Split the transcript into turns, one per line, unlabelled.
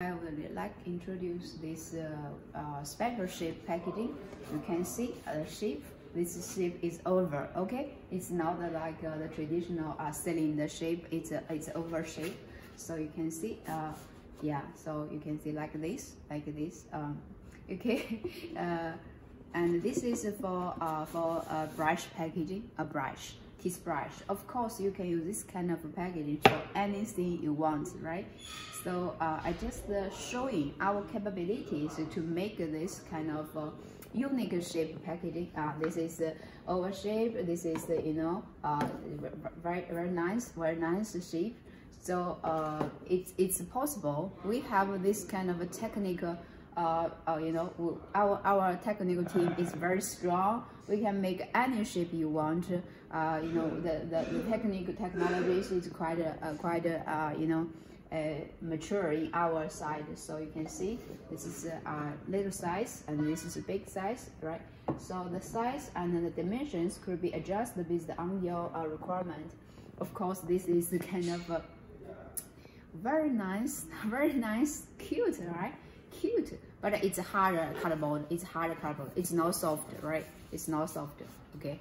I would like to introduce this uh, uh, shape packaging. You can see the shape. This shape is oval. Okay, it's not like uh, the traditional uh, cylinder shape. It's a, it's oval shape. So you can see. Uh, yeah. So you can see like this, like this. Um, okay. Uh, and this is for uh, for a brush packaging, a brush teeth brush. Of course, you can use this kind of packaging for anything you want, right? So uh, I just uh, showing our capabilities to make this kind of uh, unique shape packaging. Uh, this is uh, oval shape. This is uh, you know uh, very very nice, very nice shape. So uh, it's it's possible. We have this kind of a technical uh, uh, you know, our, our technical team is very strong. We can make any shape you want. Uh, you know, the, the, technical technologies is quite, uh, quite uh, you know, uh, mature in our side. So you can see this is a uh, little size and this is a big size, right? So the size and the dimensions could be adjusted based on your uh, requirement. Of course, this is kind of very nice, very nice, cute, right? Cute, but it's harder cardboard. It's harder cardboard. It's not soft, right? It's not soft. Okay.